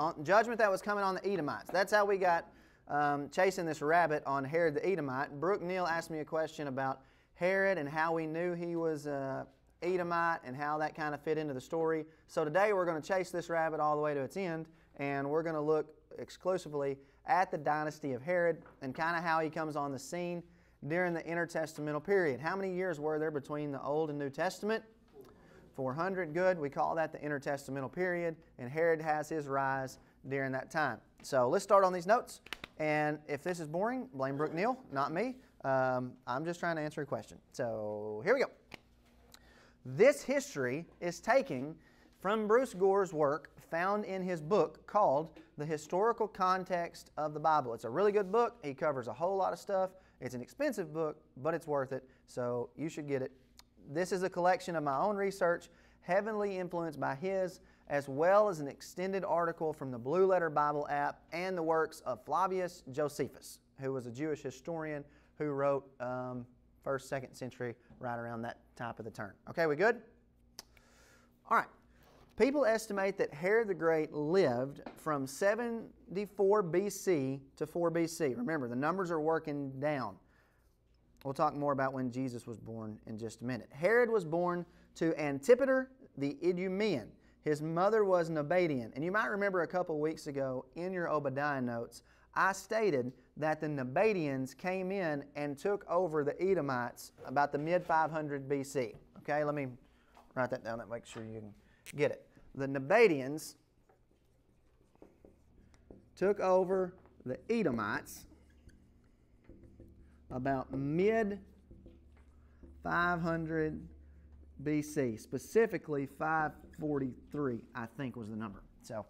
on, judgment that was coming on the Edomites. That's how we got um, chasing this rabbit on Herod the Edomite. Brooke Neal asked me a question about Herod and how we knew he was uh, Edomite and how that kind of fit into the story. So today we're going to chase this rabbit all the way to its end, and we're going to look exclusively at the dynasty of Herod and kind of how he comes on the scene during the intertestamental period. How many years were there between the Old and New Testament? 400. Good. We call that the intertestamental period, and Herod has his rise during that time. So let's start on these notes. And if this is boring, blame Brooke Neal, not me. Um, I'm just trying to answer a question. So here we go. This history is taken from Bruce Gore's work found in his book called The Historical Context of the Bible. It's a really good book. He covers a whole lot of stuff. It's an expensive book, but it's worth it, so you should get it. This is a collection of my own research, heavily influenced by his, as well as an extended article from the Blue Letter Bible app and the works of Flavius Josephus, who was a Jewish historian who wrote um, first, second century, right around that type of the turn. Okay, we good? All right. People estimate that Herod the Great lived from 74 BC to 4 BC. Remember, the numbers are working down. We'll talk more about when Jesus was born in just a minute. Herod was born to Antipater the Idumean. His mother was Nabatean. And you might remember a couple weeks ago in your Obadiah notes, I stated that the Nabateans came in and took over the Edomites about the mid 500 BC. Okay, let me write that down to make sure you can get it the Nabateans took over the Edomites about mid 500 BC, specifically 543, I think was the number. So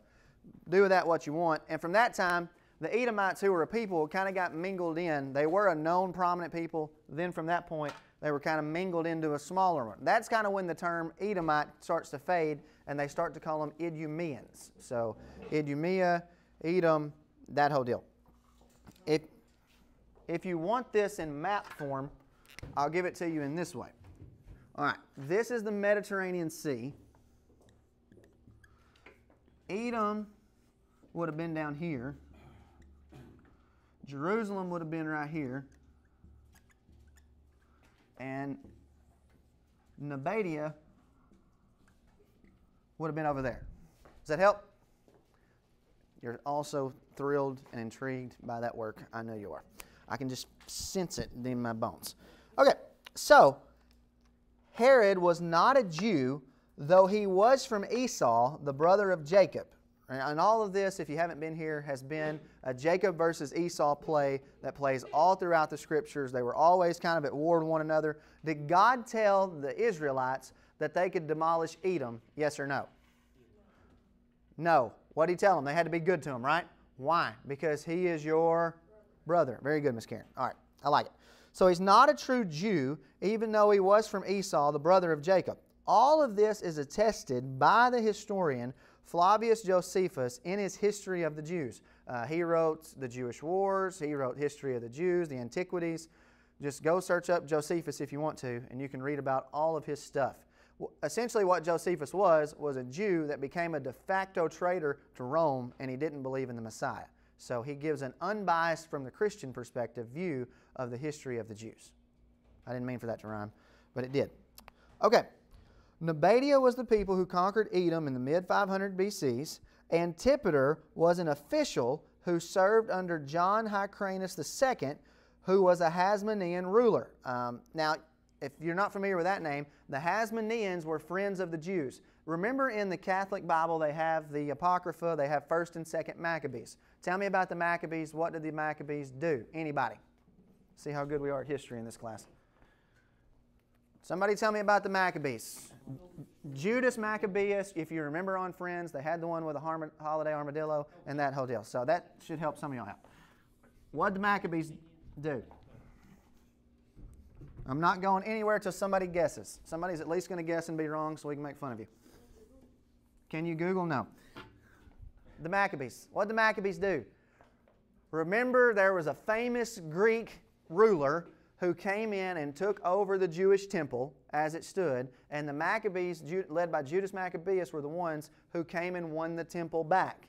do with that what you want. And from that time, the Edomites, who were a people, kind of got mingled in. They were a known prominent people. Then from that point, they were kind of mingled into a smaller one. That's kind of when the term Edomite starts to fade and they start to call them Idumeans. So Idumea, Edom, that whole deal. If, if you want this in map form, I'll give it to you in this way. All right, this is the Mediterranean Sea. Edom would have been down here. Jerusalem would have been right here and Nabatea would have been over there. Does that help? You're also thrilled and intrigued by that work. I know you are. I can just sense it in my bones. Okay, so Herod was not a Jew, though he was from Esau, the brother of Jacob. And all of this, if you haven't been here, has been a Jacob versus Esau play that plays all throughout the scriptures. They were always kind of at war with one another. Did God tell the Israelites that they could demolish Edom? Yes or no? No. What did he tell them? They had to be good to him, right? Why? Because he is your brother. Very good, Miss Karen. All right, I like it. So he's not a true Jew, even though he was from Esau, the brother of Jacob. All of this is attested by the historian Flavius Josephus in his History of the Jews. Uh, he wrote the Jewish Wars, he wrote History of the Jews, the Antiquities. Just go search up Josephus if you want to, and you can read about all of his stuff. Essentially, what Josephus was, was a Jew that became a de facto traitor to Rome, and he didn't believe in the Messiah. So he gives an unbiased, from the Christian perspective, view of the history of the Jews. I didn't mean for that to rhyme, but it did. Okay. Nabatea was the people who conquered Edom in the mid 500 BCs. Antipater was an official who served under John Hyrcanus II, who was a Hasmonean ruler. Um, now, if you're not familiar with that name, the Hasmoneans were friends of the Jews. Remember in the Catholic Bible, they have the Apocrypha, they have 1st and 2nd Maccabees. Tell me about the Maccabees. What did the Maccabees do? Anybody? See how good we are at history in this class. Somebody tell me about the Maccabees. Judas Maccabeus, if you remember on Friends, they had the one with the holiday armadillo and that whole deal. So that should help some of y'all out. What did the Maccabees do? I'm not going anywhere till somebody guesses. Somebody's at least going to guess and be wrong so we can make fun of you. Can you Google? No. The Maccabees. What did the Maccabees do? Remember, there was a famous Greek ruler who came in and took over the Jewish temple as it stood, and the Maccabees, led by Judas Maccabeus, were the ones who came and won the temple back.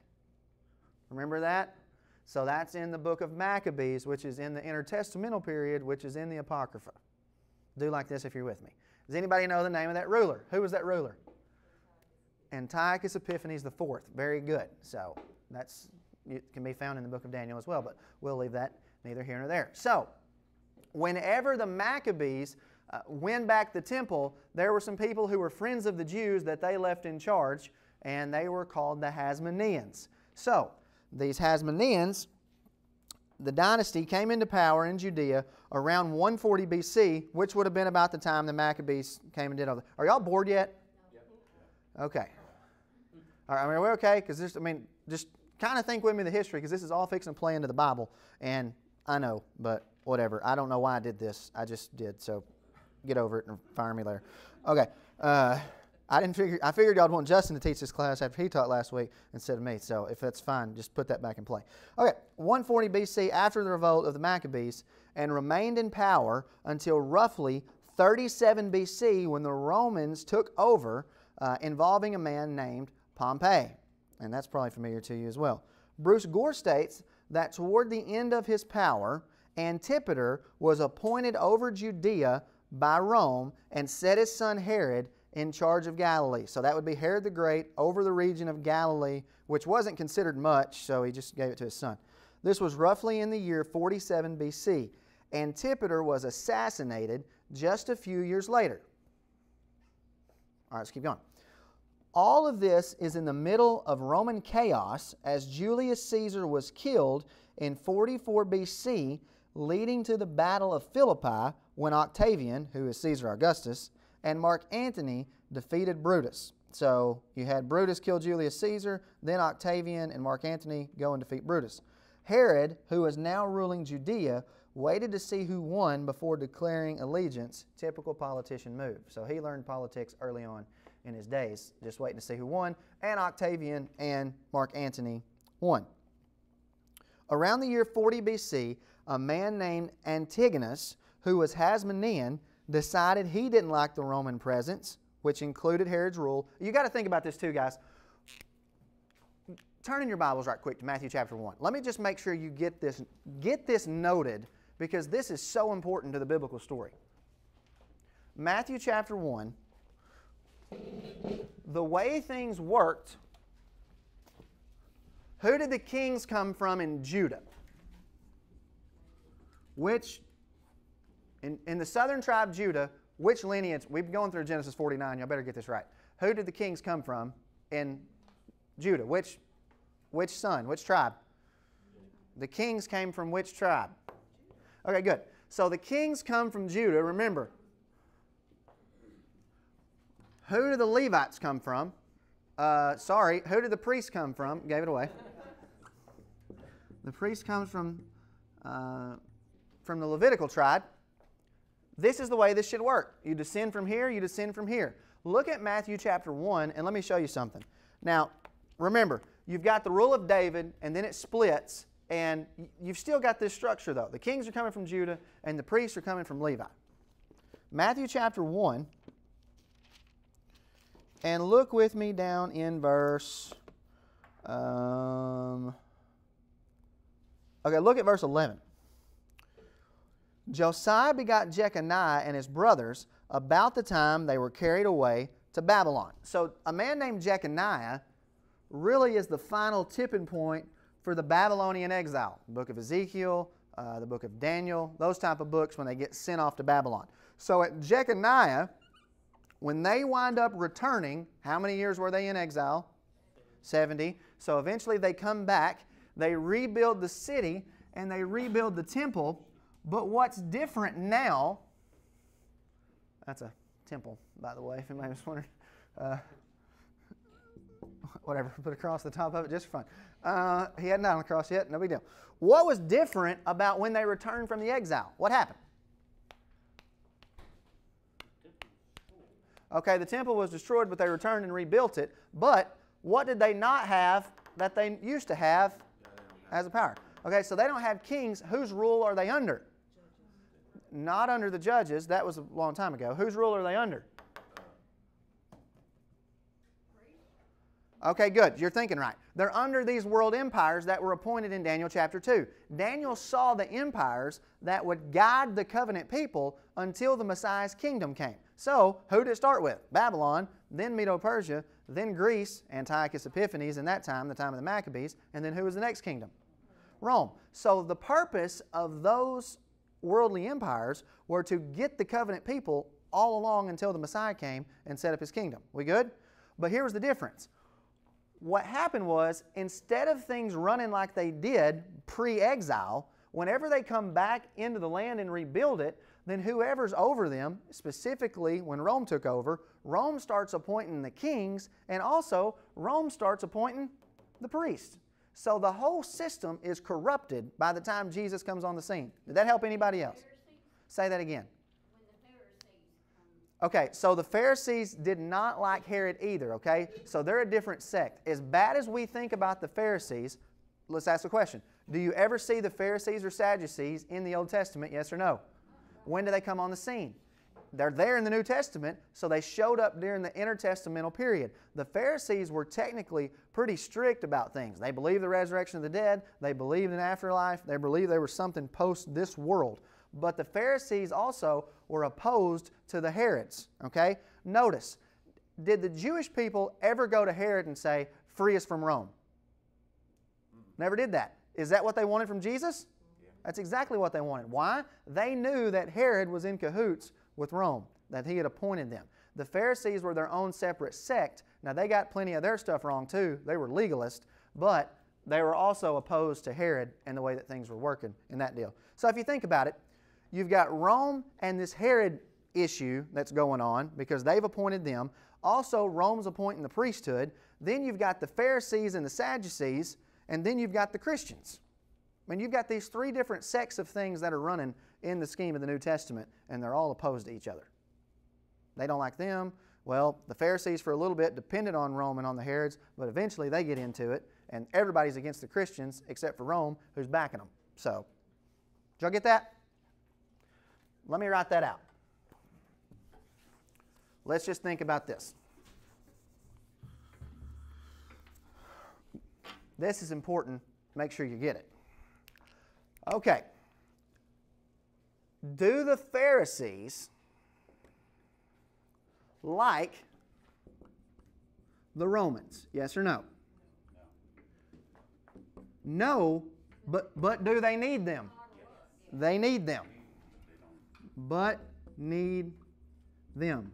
Remember that? So that's in the book of Maccabees, which is in the intertestamental period, which is in the Apocrypha. Do like this if you're with me. Does anybody know the name of that ruler? Who was that ruler? Antiochus Epiphanes the fourth. Very good. So that's it can be found in the book of Daniel as well, but we'll leave that neither here nor there. So whenever the Maccabees uh, win back the temple, there were some people who were friends of the Jews that they left in charge, and they were called the Hasmoneans. So these Hasmoneans, the dynasty came into power in Judea around 140 BC, which would have been about the time the Maccabees came and did all that. Are y'all bored yet? Okay. All right, I mean, are we okay? Because this, I mean, just kind of think with me the history, because this is all fixing to play into the Bible. And I know, but whatever. I don't know why I did this. I just did. So get over it and fire me later. Okay. Uh, I didn't figure. I figured y'all want Justin to teach this class after he taught last week instead of me. So if that's fine, just put that back in play. Okay, 140 BC, after the revolt of the Maccabees, and remained in power until roughly 37 BC, when the Romans took over, uh, involving a man named Pompey, and that's probably familiar to you as well. Bruce Gore states that toward the end of his power, Antipater was appointed over Judea by Rome and set his son Herod in charge of Galilee. So that would be Herod the Great over the region of Galilee, which wasn't considered much, so he just gave it to his son. This was roughly in the year 47 BC. Antipater was assassinated just a few years later. All right, let's keep going. All of this is in the middle of Roman chaos as Julius Caesar was killed in 44 BC, leading to the Battle of Philippi when Octavian, who is Caesar Augustus, and Mark Antony defeated Brutus. So you had Brutus kill Julius Caesar, then Octavian and Mark Antony go and defeat Brutus. Herod, who is now ruling Judea, waited to see who won before declaring allegiance. Typical politician move. So he learned politics early on in his days, just waiting to see who won. And Octavian and Mark Antony won. Around the year 40 BC, a man named Antigonus, who was Hasmonean, decided he didn't like the Roman presence, which included Herod's rule. You got to think about this too, guys. Turn in your Bibles right quick to Matthew chapter 1. Let me just make sure you get this, get this noted because this is so important to the biblical story. Matthew chapter 1. The way things worked, who did the kings come from in Judah? Which in, in the southern tribe Judah, which lineage, we've been going through Genesis 49, y'all better get this right. Who did the kings come from in Judah? Which, which son, which tribe? The kings came from which tribe? Okay, good. So the kings come from Judah. Remember, who do the Levites come from? Uh, sorry, who did the priests come from? Gave it away. The priest comes from, uh, from the Levitical tribe. This is the way this should work. You descend from here, you descend from here. Look at Matthew chapter 1, and let me show you something. Now, remember, you've got the rule of David, and then it splits, and you've still got this structure, though. The kings are coming from Judah, and the priests are coming from Levi. Matthew chapter 1, and look with me down in verse. Um, okay, look at verse 11. Josiah begot Jeconiah and his brothers about the time they were carried away to Babylon. So a man named Jeconiah really is the final tipping point for the Babylonian exile. The book of Ezekiel, uh, the book of Daniel, those type of books when they get sent off to Babylon. So at Jeconiah, when they wind up returning, how many years were they in exile? 70. So eventually they come back, they rebuild the city, and they rebuild the temple but what's different now, that's a temple, by the way, if anybody was wondering. Uh, whatever, put a cross the top of it just for fun. Uh, he hadn't died on the cross yet, no big deal. What was different about when they returned from the exile? What happened? Okay, the temple was destroyed, but they returned and rebuilt it. But what did they not have that they used to have as a power? Okay, so they don't have kings. Whose rule are they under? Not under the judges. That was a long time ago. Whose rule are they under? Okay, good. You're thinking right. They're under these world empires that were appointed in Daniel chapter 2. Daniel saw the empires that would guide the covenant people until the Messiah's kingdom came. So, who did it start with? Babylon, then Medo Persia, then Greece, Antiochus Epiphanes in that time, the time of the Maccabees, and then who was the next kingdom? Rome. So, the purpose of those worldly empires were to get the covenant people all along until the Messiah came and set up his kingdom. We good? But here was the difference. What happened was, instead of things running like they did pre exile, whenever they come back into the land and rebuild it, then whoever's over them, specifically when Rome took over, Rome starts appointing the kings, and also Rome starts appointing the priests. So the whole system is corrupted by the time Jesus comes on the scene. Did that help anybody else? Say that again. Okay, so the Pharisees did not like Herod either, okay? So they're a different sect. As bad as we think about the Pharisees, let's ask a question. Do you ever see the Pharisees or Sadducees in the Old Testament, yes or no? When do they come on the scene? They're there in the New Testament, so they showed up during the intertestamental period. The Pharisees were technically pretty strict about things. They believed the resurrection of the dead, they believed in afterlife, they believed there was something post this world. But the Pharisees also were opposed to the Herods. Okay? Notice, did the Jewish people ever go to Herod and say, Free us from Rome? Never did that. Is that what they wanted from Jesus? That's exactly what they wanted. Why? They knew that Herod was in cahoots with Rome, that he had appointed them. The Pharisees were their own separate sect. Now, they got plenty of their stuff wrong too. They were legalists, but they were also opposed to Herod and the way that things were working in that deal. So, if you think about it, you've got Rome and this Herod issue that's going on because they've appointed them. Also, Rome's appointing the priesthood. Then you've got the Pharisees and the Sadducees, and then you've got the Christians. I mean, you've got these three different sects of things that are running in the scheme of the New Testament, and they're all opposed to each other. They don't like them. Well, the Pharisees, for a little bit, depended on Rome and on the Herods, but eventually they get into it, and everybody's against the Christians except for Rome, who's backing them. So, did y'all get that? Let me write that out. Let's just think about this. This is important. Make sure you get it. Okay. Do the Pharisees like the Romans? Yes or no? No, but, but do they need them? They need them. But need them.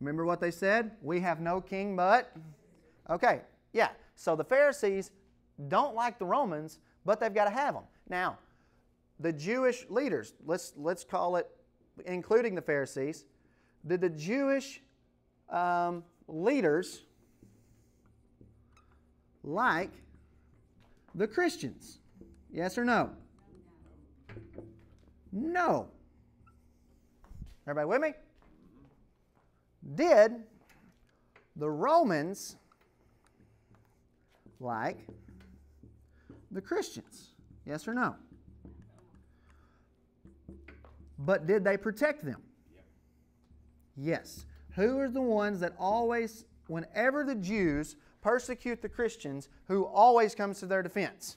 Remember what they said? We have no king but. Okay, yeah. So the Pharisees don't like the Romans, but they've got to have them. Now, the Jewish leaders, let's, let's call it, including the Pharisees, did the Jewish um, leaders like the Christians? Yes or no? No. Everybody with me? Did the Romans like the Christians? Yes or no? But did they protect them? Yes. Who are the ones that always, whenever the Jews persecute the Christians, who always comes to their defense?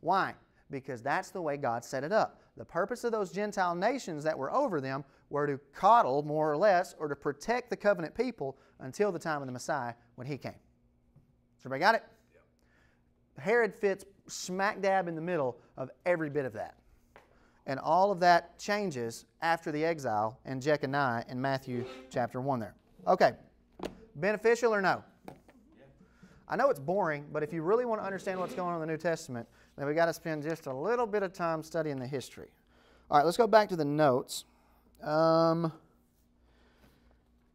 Why? Because that's the way God set it up. The purpose of those Gentile nations that were over them were to coddle, more or less, or to protect the covenant people until the time of the Messiah when he came. Everybody got it? Herod fits smack dab in the middle of every bit of that. And all of that changes after the exile in Jeconiah in Matthew chapter 1 there. Okay. Beneficial or no? I know it's boring, but if you really want to understand what's going on in the New Testament, then we've got to spend just a little bit of time studying the history. All right, let's go back to the notes. Um,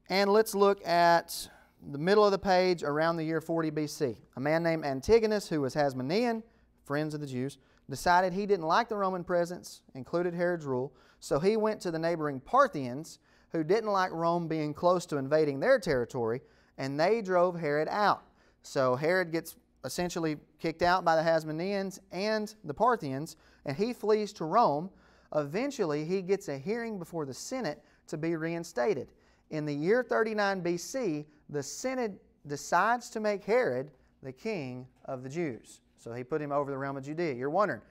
and let's look at the middle of the page around the year 40 BC. A man named Antigonus, who was Hasmonean, friends of the Jews, decided he didn't like the Roman presence, included Herod's rule, so he went to the neighboring Parthians, who didn't like Rome being close to invading their territory, and they drove Herod out. So Herod gets essentially kicked out by the Hasmoneans and the Parthians, and he flees to Rome. Eventually, he gets a hearing before the Senate to be reinstated. In the year 39 BC, the Senate decides to make Herod the king of the Jews. So he put him over the realm of Judea. You're wondering,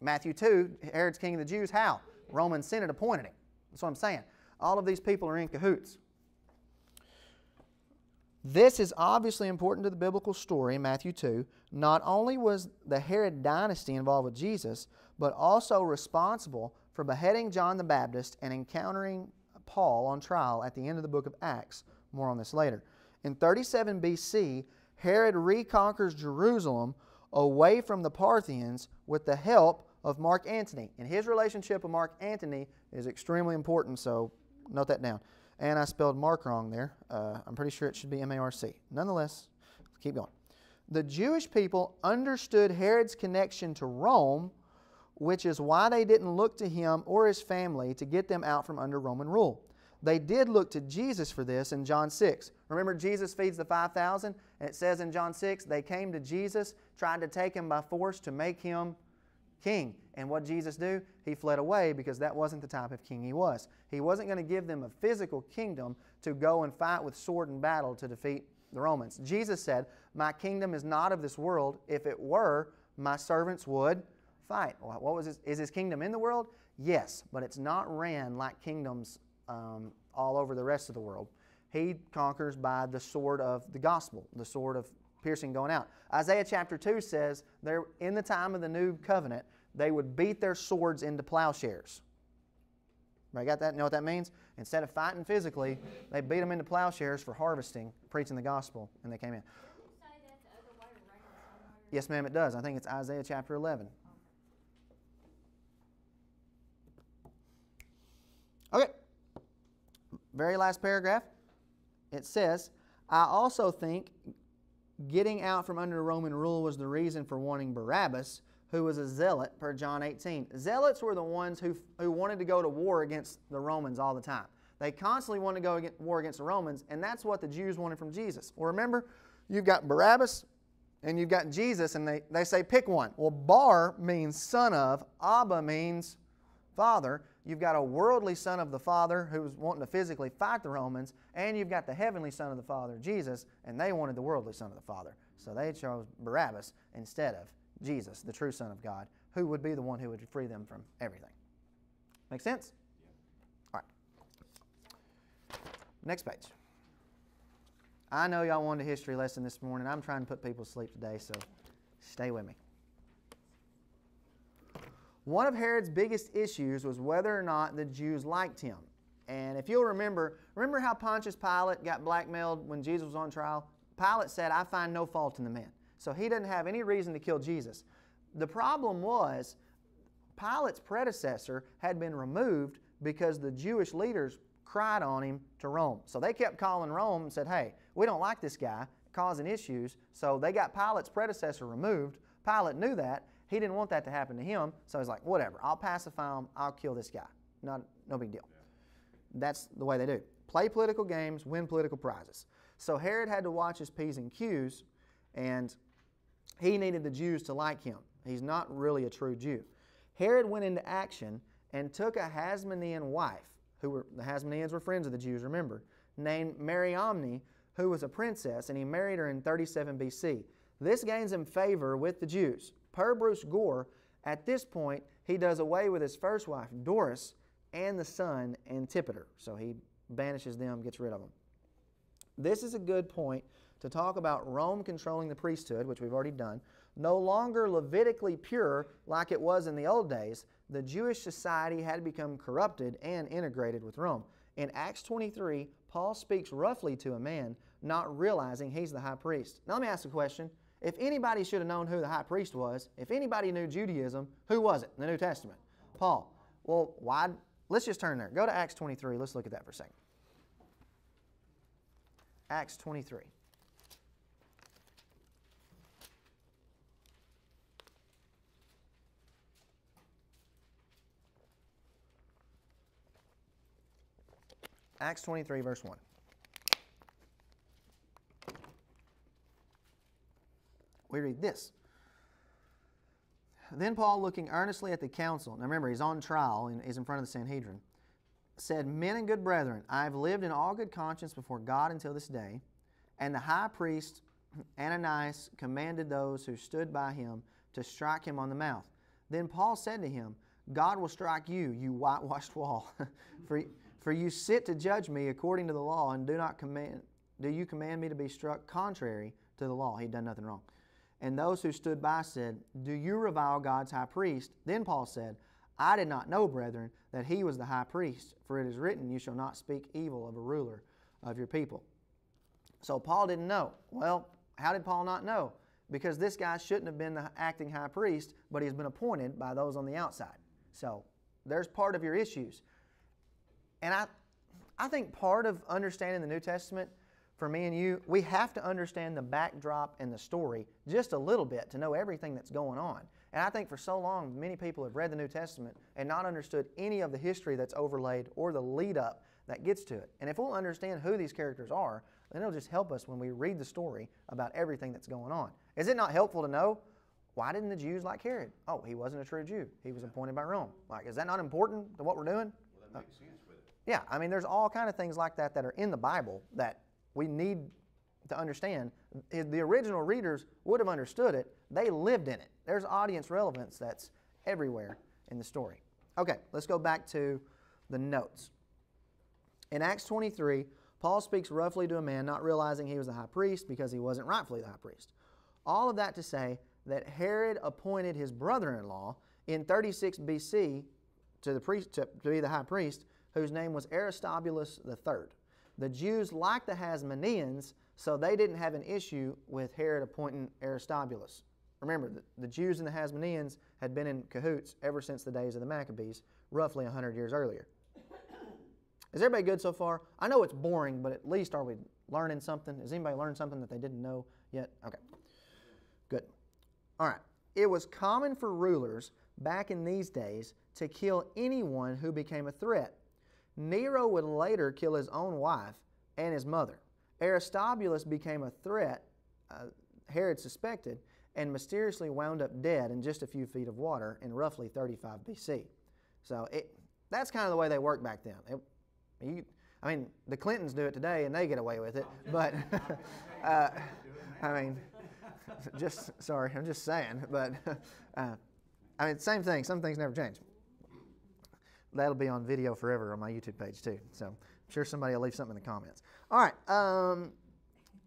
Matthew 2, Herod's king of the Jews, how? Roman Senate appointed him. That's what I'm saying. All of these people are in cahoots. This is obviously important to the biblical story in Matthew 2. Not only was the Herod dynasty involved with Jesus, but also responsible for beheading John the Baptist and encountering Paul on trial at the end of the book of Acts. More on this later. In 37 BC, Herod reconquers Jerusalem away from the Parthians with the help of Mark Antony. And his relationship with Mark Antony is extremely important, so note that down. And I spelled Mark wrong there. Uh, I'm pretty sure it should be M A R C. Nonetheless, keep going. The Jewish people understood Herod's connection to Rome, which is why they didn't look to him or his family to get them out from under Roman rule. They did look to Jesus for this in John 6. Remember, Jesus feeds the 5,000? And it says in John 6, they came to Jesus, tried to take him by force to make him king. And what Jesus do? He fled away because that wasn't the type of king he was. He wasn't going to give them a physical kingdom to go and fight with sword and battle to defeat the Romans. Jesus said, My kingdom is not of this world. If it were, my servants would fight. What was his, is his kingdom in the world? Yes, but it's not ran like kingdoms um, all over the rest of the world. He conquers by the sword of the gospel, the sword of piercing going out. Isaiah chapter 2 says, there, in the time of the new covenant, they would beat their swords into plowshares. I got that? Know what that means? Instead of fighting physically, they beat them into plowshares for harvesting, preaching the gospel, and they came in. Yes, ma'am, it does. I think it's Isaiah chapter 11. Okay. Very last paragraph. It says, I also think getting out from under Roman rule was the reason for wanting Barabbas, who was a zealot, per John 18. Zealots were the ones who, who wanted to go to war against the Romans all the time. They constantly wanted to go to war against the Romans, and that's what the Jews wanted from Jesus. Well, remember, you've got Barabbas and you've got Jesus, and they, they say pick one. Well, Bar means son of, Abba means father. You've got a worldly son of the Father who's wanting to physically fight the Romans, and you've got the heavenly son of the Father, Jesus, and they wanted the worldly son of the Father. So they chose Barabbas instead of Jesus, the true Son of God, who would be the one who would free them from everything. Make sense? All right. Next page. I know y'all wanted a history lesson this morning. I'm trying to put people to sleep today, so stay with me. One of Herod's biggest issues was whether or not the Jews liked him. And if you'll remember, remember how Pontius Pilate got blackmailed when Jesus was on trial? Pilate said, I find no fault in the man. So he didn't have any reason to kill Jesus. The problem was, Pilate's predecessor had been removed because the Jewish leaders cried on him to Rome. So they kept calling Rome and said, hey, we don't like this guy, causing issues. So they got Pilate's predecessor removed. Pilate knew that. He didn't want that to happen to him, so he's like, whatever, I'll pacify him, I'll kill this guy. Not, no big deal. That's the way they do. Play political games, win political prizes. So Herod had to watch his P's and Q's, and he needed the Jews to like him. He's not really a true Jew. Herod went into action and took a Hasmonean wife, who were the Hasmoneans were friends of the Jews, remember, named Mariamne, who was a princess, and he married her in 37 BC. This gains him favor with the Jews. Per Bruce Gore, at this point, he does away with his first wife, Doris, and the son, Antipater. So he banishes them, gets rid of them. This is a good point to talk about Rome controlling the priesthood, which we've already done. No longer Levitically pure like it was in the old days, the Jewish society had become corrupted and integrated with Rome. In Acts 23, Paul speaks roughly to a man, not realizing he's the high priest. Now, let me ask a question. If anybody should have known who the high priest was, if anybody knew Judaism, who was it in the New Testament? Paul. Well, why? Let's just turn there. Go to Acts 23. Let's look at that for a second. Acts 23. Acts 23, verse 1. We read this. Then Paul, looking earnestly at the council, now remember, he's on trial and he's in front of the Sanhedrin, said, Men and good brethren, I have lived in all good conscience before God until this day. And the high priest Ananias commanded those who stood by him to strike him on the mouth. Then Paul said to him, God will strike you, you whitewashed wall. for, for you sit to judge me according to the law, and do not command do you command me to be struck contrary to the law? He'd done nothing wrong. And those who stood by said, Do you revile God's high priest? Then Paul said, I did not know, brethren, that he was the high priest, for it is written, You shall not speak evil of a ruler of your people. So Paul didn't know. Well, how did Paul not know? Because this guy shouldn't have been the acting high priest, but he's been appointed by those on the outside. So there's part of your issues. And I, I think part of understanding the New Testament for me and you, we have to understand the backdrop and the story just a little bit to know everything that's going on. And I think for so long, many people have read the New Testament and not understood any of the history that's overlaid or the lead up that gets to it. And if we'll understand who these characters are, then it'll just help us when we read the story about everything that's going on. Is it not helpful to know why didn't the Jews like Herod? Oh, he wasn't a true Jew. He was appointed by Rome. Like, is that not important to what we're doing? Well, that makes sense with it. Yeah, I mean, there's all kind of things like that that are in the Bible that we need to understand. Eh, the original readers would have understood it. They lived in it. There's audience relevance that's everywhere in the story. Okay, let's go back to the notes. In Acts 23, Paul speaks roughly to a man not realizing he was a high priest because he wasn't rightfully the high priest. All of that to say that Herod appointed his brother in law in 36 BC to, the priest, to, to be the high priest, whose name was Aristobulus III. The Jews liked the Hasmoneans, so they didn't have an issue with Herod appointing Aristobulus. Remember, the, the Jews and the Hasmoneans had been in cahoots ever since the days of the Maccabees, roughly 100 years earlier. Is everybody good so far? I know it's boring, but at least are we learning something? Has anybody learned something that they didn't know yet? Okay. Good. All right. It was common for rulers back in these days to kill anyone who became a threat. Nero would later kill his own wife and his mother. Aristobulus became a threat, uh, Herod suspected, and mysteriously wound up dead in just a few feet of water in roughly 35 BC. So it, that's kind of the way they worked back then. It, you, I mean, the Clintons do it today and they get away with it, but uh, I mean, just sorry, I'm just saying. But uh, I mean, same thing. Some things never change. That'll be on video forever on my YouTube page too. So I'm sure somebody will leave something in the comments. All right. Um,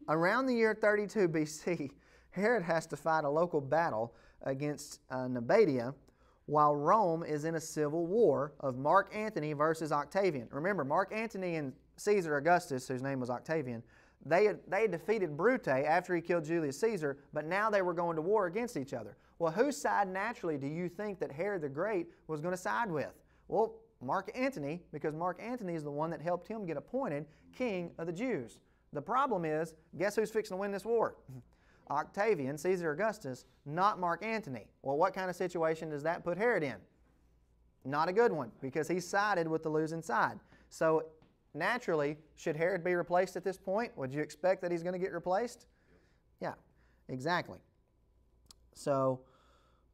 around the year 32 BC, Herod has to fight a local battle against uh, Nabatea while Rome is in a civil war of Mark Antony versus Octavian. Remember, Mark Antony and Caesar Augustus, whose name was Octavian, they had, they had defeated Brute after he killed Julius Caesar, but now they were going to war against each other. Well, whose side naturally do you think that Herod the Great was going to side with? Well, Mark Antony, because Mark Antony is the one that helped him get appointed king of the Jews. The problem is, guess who's fixing to win this war? Octavian, Caesar Augustus, not Mark Antony. Well, what kind of situation does that put Herod in? Not a good one, because he sided with the losing side. So, naturally, should Herod be replaced at this point? Would you expect that he's going to get replaced? Yeah, exactly. So,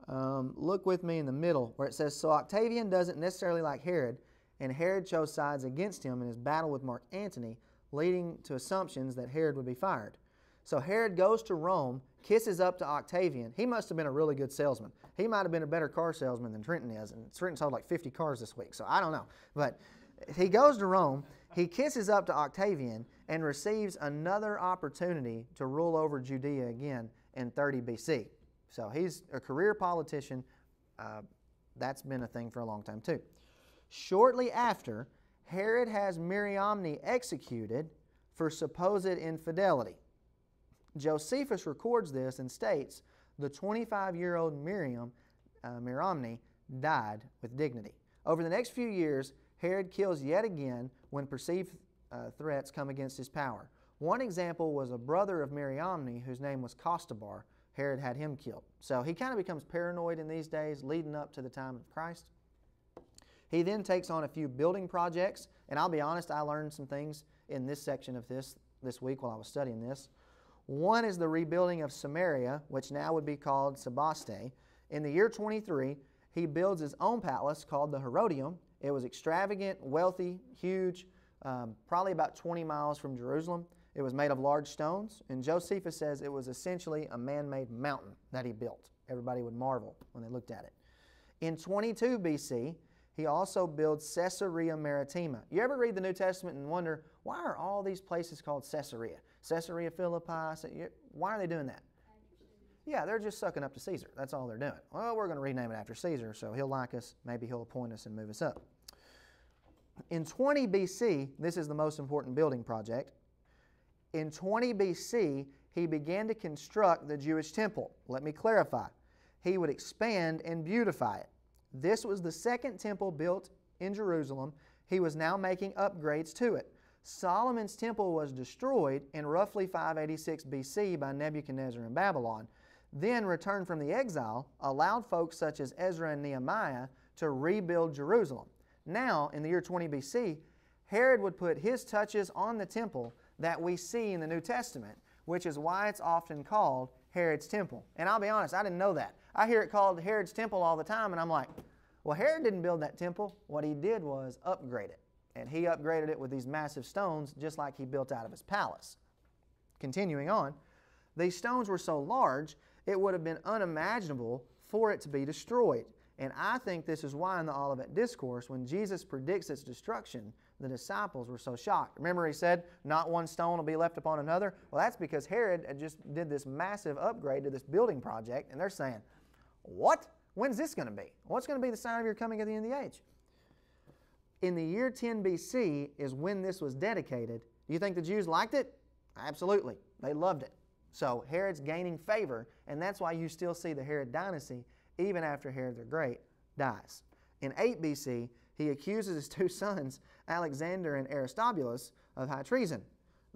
um, look with me in the middle where it says, So Octavian doesn't necessarily like Herod, and Herod chose sides against him in his battle with Mark Antony, leading to assumptions that Herod would be fired. So Herod goes to Rome, kisses up to Octavian. He must have been a really good salesman. He might have been a better car salesman than Trenton is, and Trenton sold like 50 cars this week, so I don't know. But he goes to Rome, he kisses up to Octavian, and receives another opportunity to rule over Judea again in 30 BC. So he's a career politician. Uh, that's been a thing for a long time, too. Shortly after, Herod has Mariamne executed for supposed infidelity. Josephus records this and states the 25 year old Miriam, uh, Mariamne died with dignity. Over the next few years, Herod kills yet again when perceived uh, threats come against his power. One example was a brother of Mariamne whose name was Costobar. Herod had him killed. So he kind of becomes paranoid in these days leading up to the time of Christ. He then takes on a few building projects, and I'll be honest, I learned some things in this section of this this week while I was studying this. One is the rebuilding of Samaria, which now would be called Sebaste. In the year 23, he builds his own palace called the Herodium. It was extravagant, wealthy, huge, um, probably about 20 miles from Jerusalem. It was made of large stones, and Josephus says it was essentially a man made mountain that he built. Everybody would marvel when they looked at it. In 22 BC, he also builds Caesarea Maritima. You ever read the New Testament and wonder, why are all these places called Caesarea? Caesarea Philippi, why are they doing that? Yeah, they're just sucking up to Caesar. That's all they're doing. Well, we're going to rename it after Caesar, so he'll like us. Maybe he'll appoint us and move us up. In 20 BC, this is the most important building project. In 20 BC, he began to construct the Jewish temple. Let me clarify. He would expand and beautify it. This was the second temple built in Jerusalem. He was now making upgrades to it. Solomon's temple was destroyed in roughly 586 BC by Nebuchadnezzar in Babylon, then returned from the exile, allowed folks such as Ezra and Nehemiah to rebuild Jerusalem. Now, in the year 20 BC, Herod would put his touches on the temple that we see in the New Testament, which is why it's often called Herod's temple. And I'll be honest, I didn't know that. I hear it called Herod's temple all the time, and I'm like, well, Herod didn't build that temple. What he did was upgrade it. And he upgraded it with these massive stones, just like he built out of his palace. Continuing on, these stones were so large, it would have been unimaginable for it to be destroyed. And I think this is why in the Olivet Discourse, when Jesus predicts its destruction, the disciples were so shocked. Remember, he said, Not one stone will be left upon another? Well, that's because Herod just did this massive upgrade to this building project, and they're saying, What? When's this going to be? What's going to be the sign of your coming at the end of the age? In the year 10 BC is when this was dedicated. Do you think the Jews liked it? Absolutely. They loved it. So Herod's gaining favor, and that's why you still see the Herod dynasty even after Herod the Great dies. In 8 BC, he accuses his two sons, Alexander and Aristobulus, of high treason.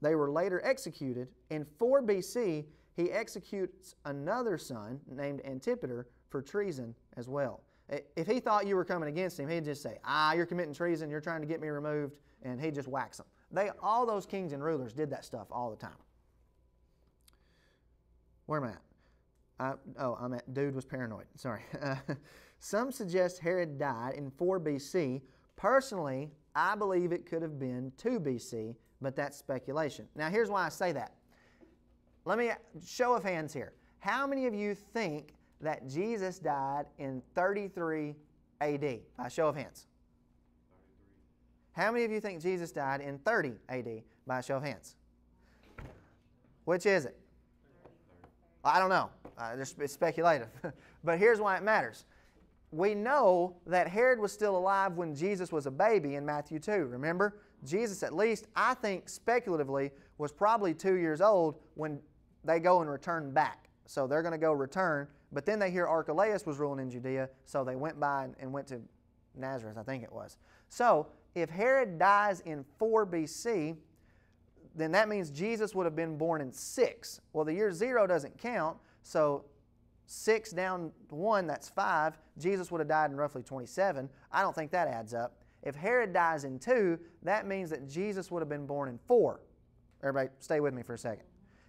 They were later executed. In 4 BC, he executes another son named Antipater for treason as well. If he thought you were coming against him, he'd just say, Ah, you're committing treason, you're trying to get me removed, and he'd just wax them. They, all those kings and rulers did that stuff all the time. Where am I at? I, oh, I'm at dude was paranoid. Sorry. Uh, some suggest Herod died in 4 BC. Personally, I believe it could have been 2 BC, but that's speculation. Now, here's why I say that. Let me show of hands here. How many of you think that Jesus died in 33 AD? By show of hands. 33. How many of you think Jesus died in 30 AD? By show of hands. Which is it? I don't know. Uh, it's speculative. but here's why it matters. We know that Herod was still alive when Jesus was a baby in Matthew 2. Remember? Jesus, at least, I think speculatively, was probably two years old when they go and return back. So they're going to go return. But then they hear Archelaus was ruling in Judea, so they went by and, and went to Nazareth, I think it was. So if Herod dies in 4 BC, then that means Jesus would have been born in 6. Well, the year 0 doesn't count, so 6 down 1, that's 5. Jesus would have died in roughly 27. I don't think that adds up. If Herod dies in 2, that means that Jesus would have been born in 4. Everybody, stay with me for a second.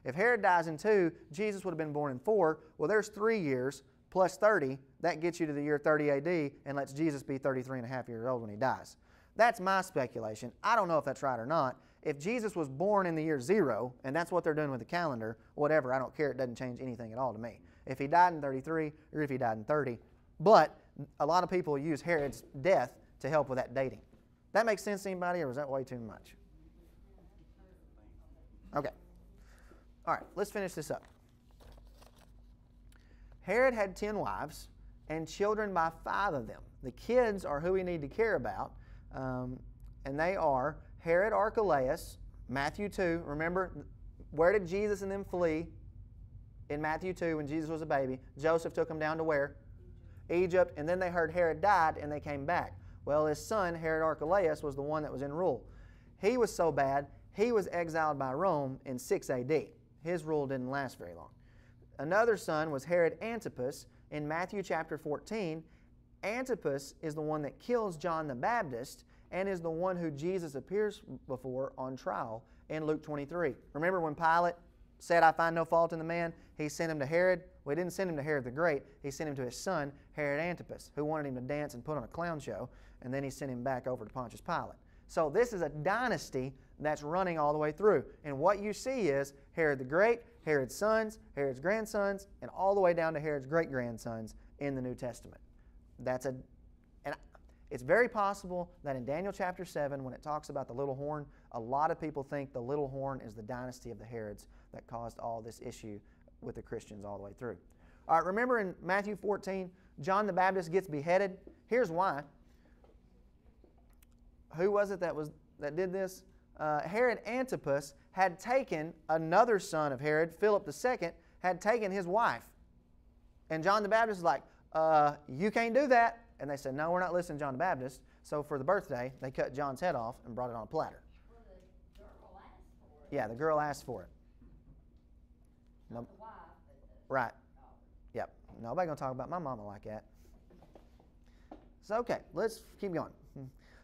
If Herod dies in 2, Jesus would have been born in 4. Well, there's three years plus 30. That gets you to the year 30 AD and lets Jesus be 33 and a half years old when he dies. That's my speculation. I don't know if that's right or not. If Jesus was born in the year zero, and that's what they're doing with the calendar, whatever, I don't care. It doesn't change anything at all to me. If he died in 33 or if he died in 30. But a lot of people use Herod's death to help with that dating. That makes sense to anybody, or was that way too much? Okay. All right, let's finish this up. Herod had 10 wives and children by five of them. The kids are who we need to care about, um, and they are Herod Archelaus, Matthew 2. Remember, where did Jesus and them flee? In Matthew 2, when Jesus was a baby, Joseph took him down to where? Egypt, and then they heard Herod died and they came back. Well, his son, Herod Archelaus, was the one that was in rule. He was so bad, he was exiled by Rome in 6 AD. His rule didn't last very long. Another son was Herod Antipas in Matthew chapter 14. Antipas is the one that kills John the Baptist and is the one who Jesus appears before on trial in Luke 23. Remember when Pilate said, I find no fault in the man? He sent him to Herod. Well, he didn't send him to Herod the Great. He sent him to his son, Herod Antipas, who wanted him to dance and put on a clown show, and then he sent him back over to Pontius Pilate. So this is a dynasty that's running all the way through. And what you see is Herod the Great, Herod's sons, Herod's grandsons, and all the way down to Herod's great grandsons in the New Testament. That's a and it's very possible that in Daniel chapter 7, when it talks about the little horn, a lot of people think the little horn is the dynasty of the Herods that caused all this issue with the Christians all the way through. All right, remember in Matthew 14, John the Baptist gets beheaded? Here's why. Who was it that was that did this? Uh, Herod Antipas had taken another son of Herod, Philip II, had taken his wife. And John the Baptist was like, uh, You can't do that. And they said, No, we're not listening to John the Baptist. So for the birthday, they cut John's head off and brought it on a platter. Well, the girl asked for it. Yeah, the girl asked for it. No, the wife, but the right. Yep. Nobody gonna talk about my mama like that. So okay, let's keep going.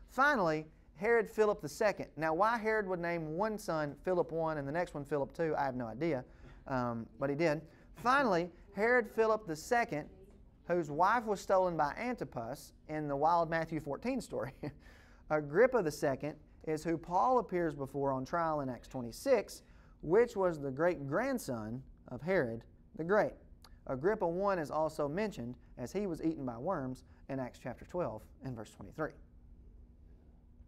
Finally, Herod Philip II. Now, why Herod would name one son Philip I and the next one Philip II, I have no idea, um, but he did. Finally, Herod Philip II, whose wife was stolen by Antipas in the wild Matthew 14 story. Agrippa II is who Paul appears before on trial in Acts 26, which was the great grandson of Herod the Great. Agrippa 1 is also mentioned as he was eaten by worms in Acts chapter 12 and verse 23.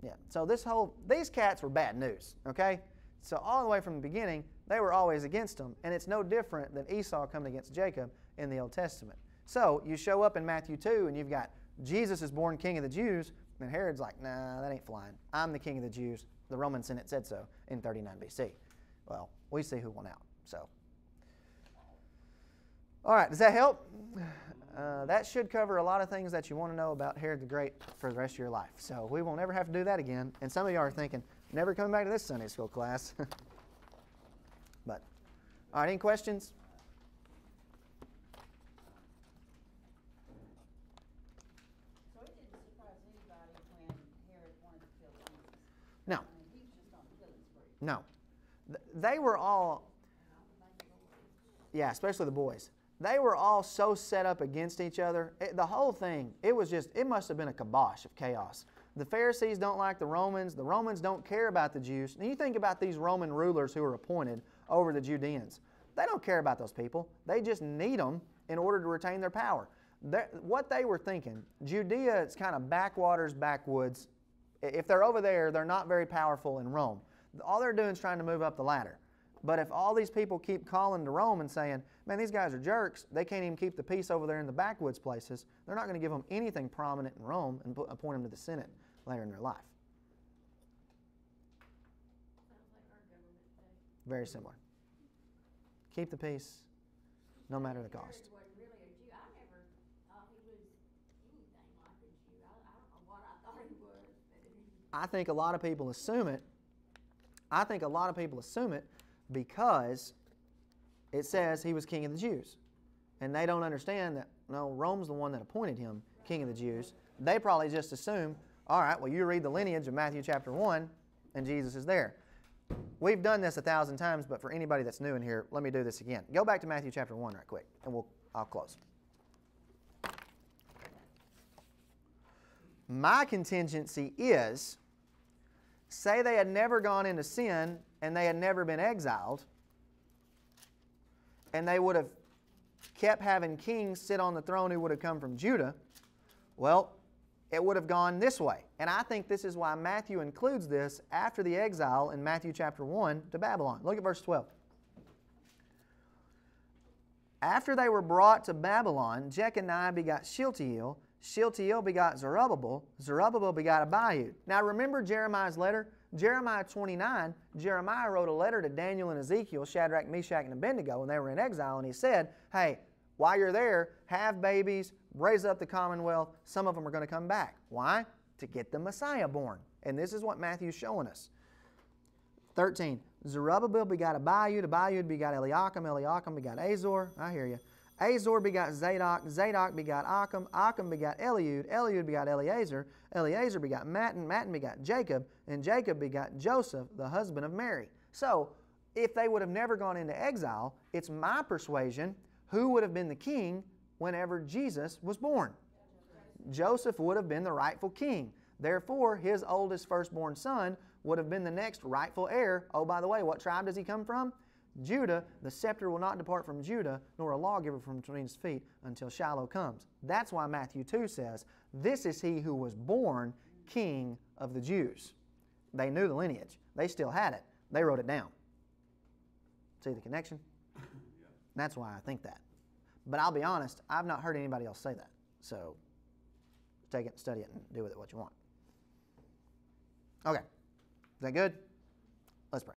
Yeah, so this whole, these cats were bad news, okay? So all the way from the beginning, they were always against them, and it's no different than Esau coming against Jacob in the Old Testament. So you show up in Matthew 2 and you've got Jesus is born king of the Jews, and Herod's like, nah, that ain't flying. I'm the king of the Jews. The Roman Senate said so in 39 BC. Well, we see who won out, so. All right, does that help? Uh, that should cover a lot of things that you want to know about Herod the Great for the rest of your life. So we won't ever have to do that again. And some of you are thinking, never coming back to this Sunday school class. but, all right, any questions? So it didn't surprise anybody when Herod wanted to kill Jesus. No, I mean, he was just on a killing spree. no. Th- They were all, yeah, especially the boys. They were all so set up against each other. It, the whole thing, it was just, it must have been a kibosh of chaos. The Pharisees don't like the Romans. The Romans don't care about the Jews. And you think about these Roman rulers who were appointed over the Judeans. They don't care about those people. They just need them in order to retain their power. They're- what they were thinking, Judea is kind of backwaters, backwoods. If they're over there, they're not very powerful in Rome. All they're doing is trying to move up the ladder. But if all these people keep calling to Rome and saying, man, these guys are jerks, they can't even keep the peace over there in the backwoods places, they're not going to give them anything prominent in Rome and put, appoint them to the Senate later in their life. Very similar. Keep the peace, no matter the cost. Herod wasn't really a Jew. I never thought he was anything like a Jew. I, I don't know what I thought he was, but I think a lot of people assume it. I think a lot of people assume it because it says he was king of the Jews. And they don't understand that, no, Rome's the one that appointed him king of the Jews. They probably just assume, all right, well, you read the lineage of Matthew chapter 1, and Jesus is there. We've done this a thousand times, but for anybody that's new in here, let me do this again. Go back to Matthew chapter 1 right quick, and we'll, I'll close. My contingency is say they had never gone into sin and they had never been exiled, and they would have kept having kings sit on the throne who would have come from Judah, well, it would have gone this way. And I think this is why Matthew includes this after the exile in Matthew chapter 1 to Babylon. Look at verse 12. After they were brought to Babylon, Jeconiah begot Shealtiel, Shealtiel begot Zerubbabel, Zerubbabel begot Abiud. Now remember Jeremiah's letter? Jeremiah 29, Jeremiah wrote a letter to Daniel and Ezekiel, Shadrach, Meshach, and Abednego when they were in exile, and he said, Hey, while you're there, have babies, raise up the commonwealth. Some of them are going to come back. Why? To get the Messiah born. And this is what Matthew's showing us. 13. Zerubbabel begot Abiud, Abiud begot Eliakim, Eliakim begot Azor. I hear you. Azor begot Zadok, Zadok begot Achim, Achim begot Eliud, Eliud begot Eleazar, Eleazar begot Mattan, Mattan begot Jacob, and Jacob begot Joseph, the husband of Mary. So, if they would have never gone into exile, it's my persuasion who would have been the king whenever Jesus was born? Joseph would have been the rightful king. Therefore, his oldest firstborn son would have been the next rightful heir. Oh, by the way, what tribe does he come from? Judah. The scepter will not depart from Judah, nor a lawgiver from between his feet until Shiloh comes. That's why Matthew 2 says, This is he who was born king of the Jews. They knew the lineage, they still had it. They wrote it down. See the connection? That's why I think that. But I'll be honest, I've not heard anybody else say that. So take it, study it, and do with it what you want. Okay. Is that good?